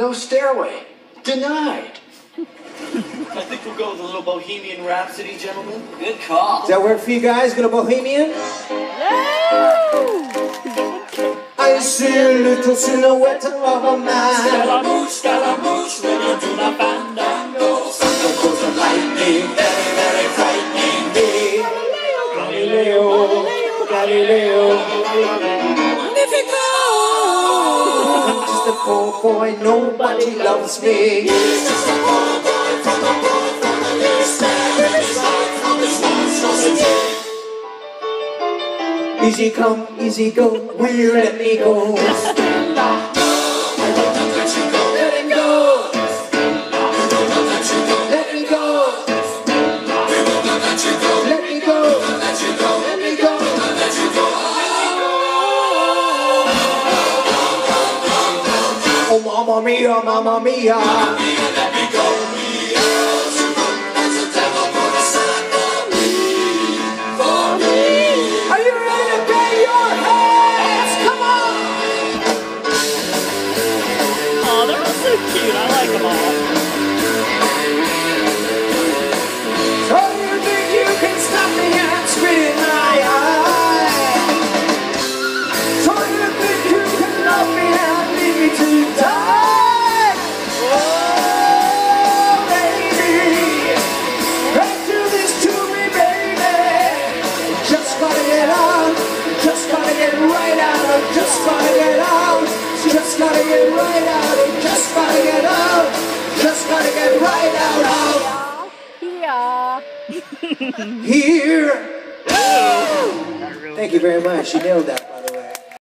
No stairway. Denied. I think we'll go with a little Bohemian Rhapsody, gentlemen. Good call. Does that work for you guys? Gonna Bohemian? No! I see a little silhouette of a man. Scaramouche, Scaramouche, ready to la fandango. Thunderbolts and lightning, very, very frightening me. Galileo, Galileo. Magnifico! A poor boy, nobody loves me. He's just a poor boy from the poor family, sparing his life from his monstrosity. Easy come, easy go, will you let me go? Let him go. Oh, mamma mia, mamma mia. Are gotta get out, just gotta get right out, just gotta get out, just gotta get right out, just gotta get out, just gotta get right out. out. Yeah. Here. Thank you very much. You nailed that.